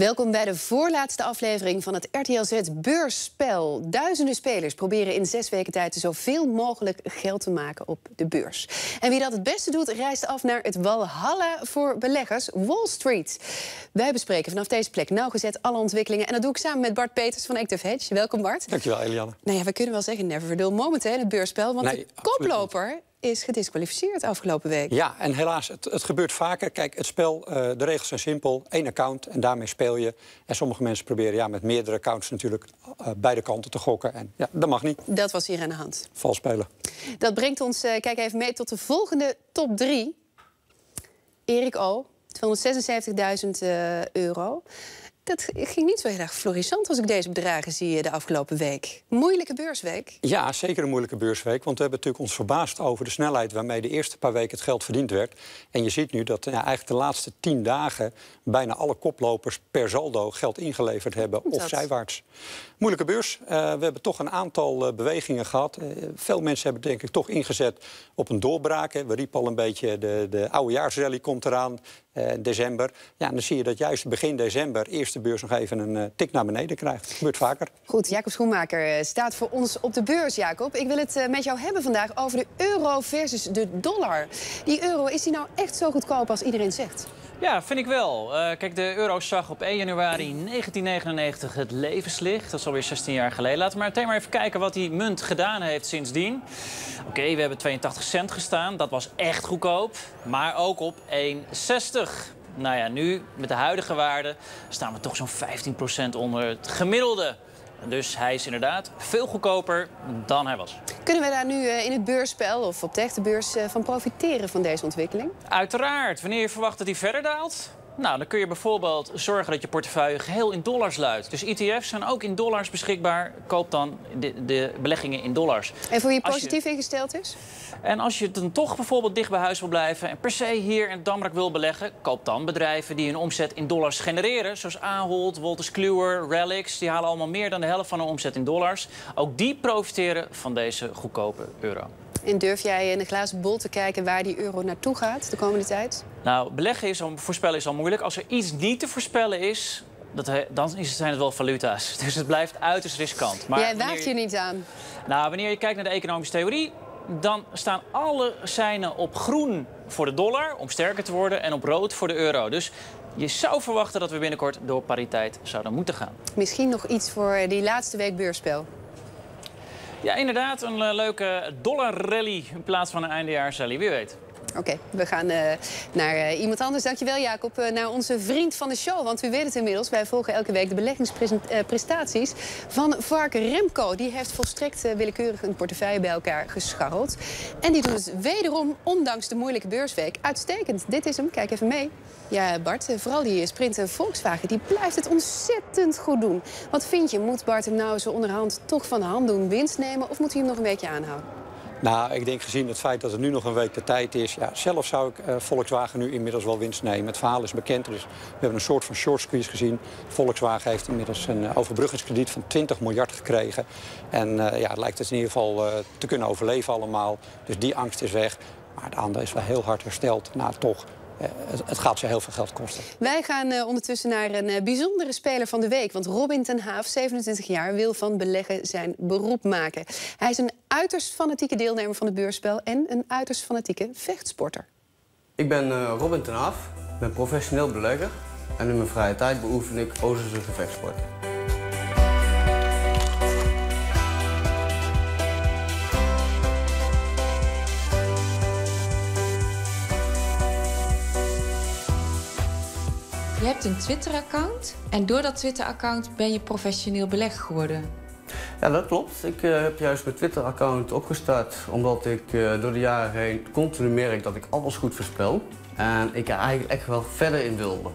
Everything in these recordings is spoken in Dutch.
Welkom bij de voorlaatste aflevering van het RTL Z Beursspel. Duizenden spelers proberen in zes weken tijd zoveel mogelijk geld te maken op de beurs. En wie dat het beste doet, reist af naar het Walhalla voor beleggers, Wall Street. Wij bespreken vanaf deze plek nauwgezet alle ontwikkelingen. En dat doe ik samen met Bart Peters van Active Hedge. Welkom Bart. Dankjewel Eliane. Nou ja, we kunnen wel zeggen never dull moment hè, het beursspel. Want Nee, de koploper is gedisqualificeerd afgelopen week. Ja, en helaas, het, het gebeurt vaker. Kijk, het spel, eh, de regels zijn simpel. Eén account en daarmee speel je. En sommige mensen proberen ja, met meerdere accounts natuurlijk eh, beide kanten te gokken. En ja, dat mag niet. Dat was hier aan de hand. Vals spelen. Dat brengt ons, eh, kijk even mee, tot de volgende top 3. Erik O, 276.000 eh, euro. Dat ging niet zo heel erg florissant als ik deze bedragen zie eh, de afgelopen week. Moeilijke beursweek. Ja, zeker een moeilijke beursweek. Want we hebben natuurlijk ons verbaasd over de snelheid waarmee de eerste paar weken het geld verdiend werd. En je ziet nu dat ja, eigenlijk de laatste tien dagen bijna alle koplopers per saldo geld ingeleverd hebben of dat? zijwaarts. Moeilijke beurs. Eh, we hebben toch een aantal eh, bewegingen gehad. Eh, veel mensen hebben denk ik toch ingezet op een doorbraak. hè. We riepen al een beetje de, de oudejaarsrally komt eraan. in december. Ja, en dan zie je dat juist begin december eerst de beurs nog even een eh, tik naar beneden krijgt. Dat gebeurt vaker. Goed, Jacob Schoenmaker eh, staat voor ons op de beurs, Jacob. Ik wil het eh, met jou hebben vandaag over de euro versus de dollar. Die euro, is die nou echt zo goedkoop als iedereen zegt? Ja, vind ik wel. Eh, kijk, de euro zag op 1 januari 1999 het levenslicht. Dat is alweer 16 jaar geleden. Laten we maar meteen maar even kijken wat die munt gedaan heeft sindsdien. Oké, we hebben 82 cent gestaan. Dat was echt goedkoop. Maar ook op 1,60. Nou ja, nu met de huidige waarde staan we toch zo'n 15% onder het gemiddelde. Dus hij is inderdaad veel goedkoper dan hij was. Kunnen we daar nu eh, in het beursspel of op de echte beurs eh, van profiteren van deze ontwikkeling? Uiteraard. Wanneer je verwacht dat die verder daalt... Nou, dan kun je bijvoorbeeld zorgen dat je portefeuille geheel in dollars luidt. Dus ETF's zijn ook in dollars beschikbaar. Koop dan de, de beleggingen in dollars. En voor wie je- positief ingesteld is? En als je dan toch bijvoorbeeld dicht bij huis wil blijven... en per se hier in Damrak wil beleggen... koop dan bedrijven die hun omzet in dollars genereren. Zoals Ahold, Wolters Kluwer, Relics. Die halen allemaal meer dan de helft van hun omzet in dollars. Ook die profiteren van deze goedkope euro. En durf jij in de glazen bol te kijken waar die euro naartoe gaat de komende tijd? Nou, beleggen is al, voorspellen is al moeilijk. Als er iets niet te voorspellen is, dat, dan zijn het wel valuta's. Dus het blijft uiterst riskant. Maar jij waagt je niet aan. Nou, wanneer je kijkt naar de economische theorie, dan staan alle seinen op groen voor de dollar om sterker te worden en op rood voor de euro. Dus je zou verwachten dat we binnenkort door pariteit zouden moeten gaan. Misschien nog iets voor die laatste week beursspel. Ja, inderdaad, een eh, leuke dollarrally in plaats van een eindejaarsrally, wie weet. Oké, we gaan eh, naar eh, iemand anders. Dankjewel Jacob. Eh, naar onze vriend van de show. Want u weet het inmiddels, wij volgen elke week de beleggingsprestaties van Varken Remco. Die heeft volstrekt willekeurig een portefeuille bij elkaar gescharreld. En die doet het wederom, ondanks de moeilijke beursweek, uitstekend. Dit is hem, kijk even mee. Ja, Bart, vooral die Sprinter Volkswagen, die blijft het ontzettend goed doen. Wat vind je, moet Bart hem nou zo onderhand toch van hand doen, winst nemen... of moet hij hem nog een beetje aanhouden? Nou, ik denk gezien het feit dat er nu nog een week de tijd is... Ja, zelf zou ik eh, Volkswagen nu inmiddels wel winst nemen. Het verhaal is bekend, dus we hebben een soort van short squeeze gezien. Volkswagen heeft inmiddels een eh, overbruggingskrediet van 20 miljard gekregen. En eh, ja, het lijkt het in ieder geval te kunnen overleven allemaal. Dus die angst is weg. Maar de aandeel is wel heel hard hersteld. Nou, toch, het, het gaat ze heel veel geld kosten. Wij gaan ondertussen naar een bijzondere speler van de week. Want Robin ten Haaf, 27 jaar, wil van beleggen zijn beroep maken. Hij is een uiterst fanatieke deelnemer van het beursspel... en een uiterst fanatieke vechtsporter. Ik ben eh, Robin ten Haaf, ben professioneel belegger en in mijn vrije tijd beoefen ik Oosterse gevechtsport. Je hebt een Twitter-account en door dat Twitter-account ben je professioneel belegger geworden. Ja, dat klopt. Ik eh, heb juist mijn Twitter-account opgestart omdat ik eh, door de jaren heen continu merk dat ik alles goed voorspel. En ik er eigenlijk echt wel verder in wilde.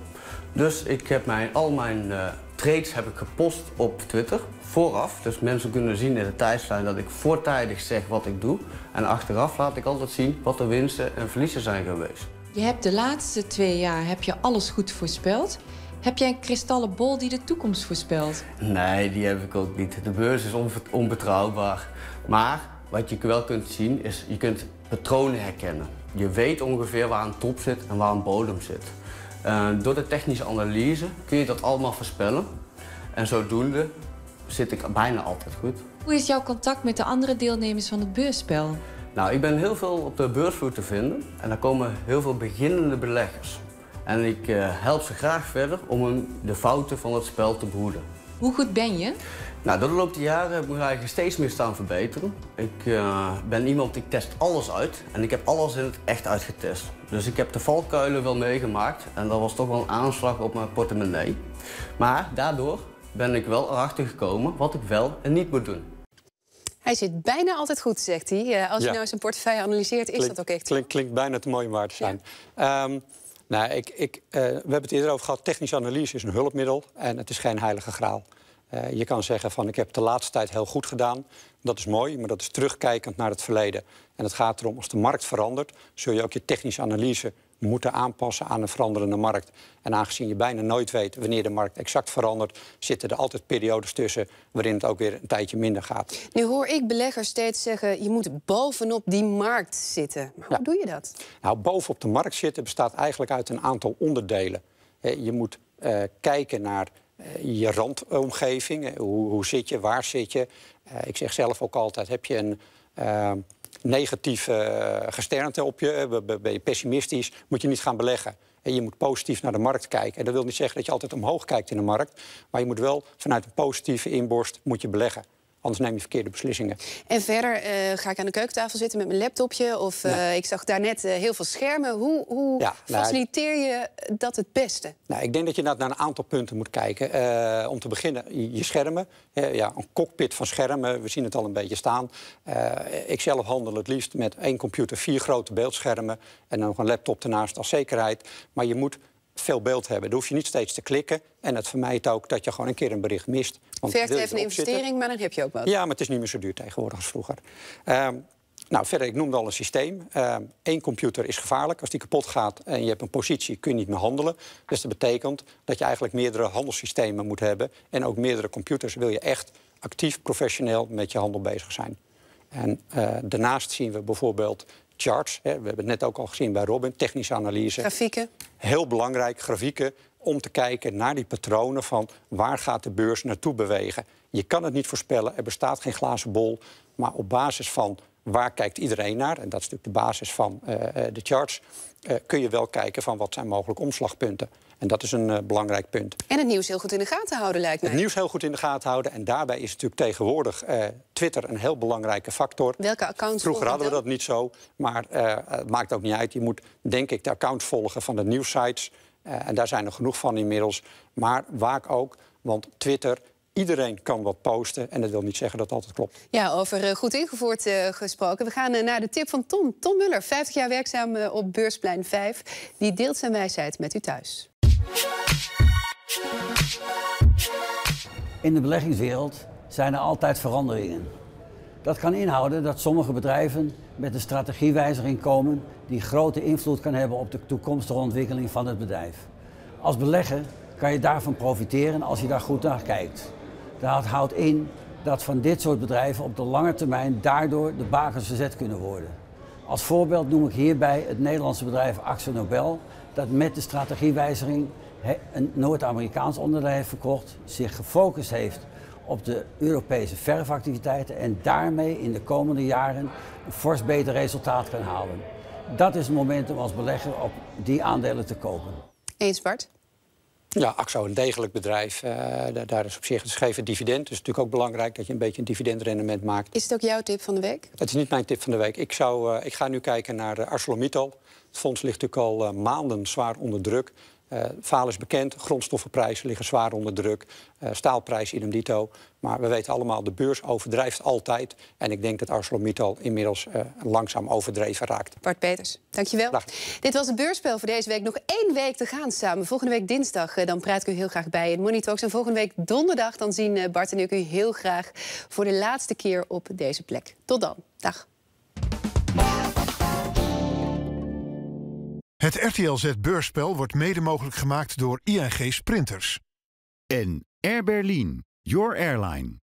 Dus ik heb mijn, al mijn eh, trades heb ik gepost op Twitter vooraf. Dus mensen kunnen zien in de tijdslijn dat ik voortijdig zeg wat ik doe. En achteraf laat ik altijd zien wat de winsten en verliezen zijn geweest. Je hebt de laatste twee jaar heb je alles goed voorspeld. Heb jij een kristallen bol die de toekomst voorspelt? Nee, die heb ik ook niet. De beurs is onbetrouwbaar. Maar wat je wel kunt zien is, je kunt patronen herkennen. Je weet ongeveer waar een top zit en waar een bodem zit. Uh, door de technische analyse kun je dat allemaal voorspellen. En zodoende zit ik bijna altijd goed. Hoe is jouw contact met de andere deelnemers van het beursspel? Nou, ik ben heel veel op de beursvloer te vinden en daar komen heel veel beginnende beleggers. En ik uh, help ze graag verder om hun de fouten van het spel te behoeden. Hoe goed ben je? Nou, door de loop der jaren heb ik me eigenlijk steeds meer staan verbeteren. Ik uh, ben iemand die test alles uit en ik heb alles in het echt uitgetest. Dus ik heb de valkuilen wel meegemaakt en dat was toch wel een aanslag op mijn portemonnee. Maar daardoor ben ik wel erachter gekomen wat ik wel en niet moet doen. Hij zit bijna altijd goed, zegt hij. Uh, als je nou zijn portefeuille analyseert, is dat ook echt... Klinkt, klinkt bijna te mooi om waar te zijn. Ja. Um, nou, ik, ik, uh, we hebben het eerder over gehad. Technische analyse is een hulpmiddel en het is geen heilige graal. Uh, je kan zeggen van ik heb de laatste tijd heel goed gedaan. Dat is mooi, maar dat is terugkijkend naar het verleden. En het gaat erom, als de markt verandert, zul je ook je technische analyse moeten aanpassen aan een veranderende markt. En aangezien je bijna nooit weet wanneer de markt exact verandert, zitten er altijd periodes tussen waarin het ook weer een tijdje minder gaat. Nu hoor ik beleggers steeds zeggen: je moet bovenop die markt zitten. Maar hoe doe je dat? Nou, bovenop de markt zitten bestaat eigenlijk uit een aantal onderdelen. Je moet uh, kijken naar uh, je randomgeving. Hoe, hoe, zit je, waar zit je? Uh, ik zeg zelf ook altijd: heb je een negatief uh, gesternte op je, ben je pessimistisch, moet je niet gaan beleggen. En je moet positief naar de markt kijken. En dat wil niet zeggen dat je altijd omhoog kijkt in de markt, maar je moet wel vanuit een positieve inborst moet je beleggen. Anders neem je verkeerde beslissingen. En verder uh, ga ik aan de keukentafel zitten met mijn laptopje. Of uh, nee. ik zag daarnet uh, heel veel schermen. Hoe, hoe ja, nou, faciliteer je dat het beste? Nou, ik denk dat je naar een aantal punten moet kijken. om te beginnen, je schermen. ja, een cockpit van schermen. We zien het al een beetje staan. ik zelf handel het liefst met één computer, vier grote beeldschermen. En dan nog een laptop ernaast als zekerheid. Maar je moet veel beeld hebben. Dan hoef je niet steeds te klikken. En het vermijdt ook dat je gewoon een keer een bericht mist. Want Vergt even een investering, zitten, maar dan heb je ook wat. Ja, maar het is niet meer zo duur tegenwoordig als vroeger. Um, nou, verder, ik noemde al een systeem. Eén uh, computer is gevaarlijk. Als die kapot gaat en je hebt een positie, kun je niet meer handelen. Dus dat betekent dat je eigenlijk meerdere handelssystemen moet hebben. En ook meerdere computers. Wil je echt actief, professioneel met je handel bezig zijn. En uh, daarnaast zien we bijvoorbeeld charts. Hè. We hebben het net ook al gezien bij Robin, technische analyse. Grafieken. Heel belangrijk, grafieken, om te kijken naar die patronen van waar gaat de beurs naartoe bewegen. Je kan het niet voorspellen, er bestaat geen glazen bol. Maar op basis van waar kijkt iedereen naar, en dat is natuurlijk de basis van uh, de charts, uh, kun je wel kijken van wat zijn mogelijke omslagpunten. En dat is een uh, belangrijk punt. En het nieuws heel goed in de gaten houden, lijkt mij. Het nieuws heel goed in de gaten houden. En daarbij is natuurlijk tegenwoordig uh, Twitter een heel belangrijke factor. Welke accounts Vroeger hadden we dat niet zo, maar uh, het maakt ook niet uit. Je moet, denk ik, de accounts volgen van de nieuwsites. en daar zijn er genoeg van inmiddels. Maar waak ook, want Twitter Iedereen kan wat posten en dat wil niet zeggen dat dat altijd klopt. Ja, over uh, goed ingevoerd uh, gesproken. We gaan uh, naar de tip van Tom. Tom Muller, 50 jaar werkzaam op Beursplein 5. Die deelt zijn wijsheid met u thuis. In de beleggingswereld zijn er altijd veranderingen. Dat kan inhouden dat sommige bedrijven met een strategiewijziging komen die grote invloed kan hebben op de toekomstige ontwikkeling van het bedrijf. Als belegger kan je daarvan profiteren als je daar goed naar kijkt. Dat houdt in dat van dit soort bedrijven op de lange termijn daardoor de bakens verzet kunnen worden. Als voorbeeld noem ik hierbij het Nederlandse bedrijf Axel Nobel, dat met de strategiewijziging een Noord-Amerikaans onderdeel heeft verkocht, zich gefocust heeft op de Europese verfactiviteiten en daarmee in de komende jaren een fors beter resultaat kan halen. Dat is het moment om als belegger op die aandelen te kopen. Eens Bart? Ja, AXO een degelijk bedrijf. Uh, daar is op zich het gegeven dividend. Het is natuurlijk ook belangrijk dat je een beetje een dividendrendement maakt. Is het ook jouw tip van de week? Het is niet mijn tip van de week. Ik, zou, uh, ik ga nu kijken naar uh, ArcelorMittal. Het fonds ligt natuurlijk al maanden zwaar onder druk. Uh, faal is bekend, grondstoffenprijzen liggen zwaar onder druk. Uh, staalprijs idem dito. Maar we weten allemaal, de beurs overdrijft altijd. En ik denk dat ArcelorMittal inmiddels uh, langzaam overdreven raakt. Bart Peters, dankjewel. Dag. Dit was het beurspel voor deze week. Nog één week te gaan samen. Volgende week dinsdag dan praat ik u heel graag bij in Talks. En volgende week donderdag dan zien Bart en ik u heel graag... voor de laatste keer op deze plek. Tot dan. Dag. Het RTLZ Beursspel wordt mede mogelijk gemaakt door ING Sprinters. En Air Berlin, your airline.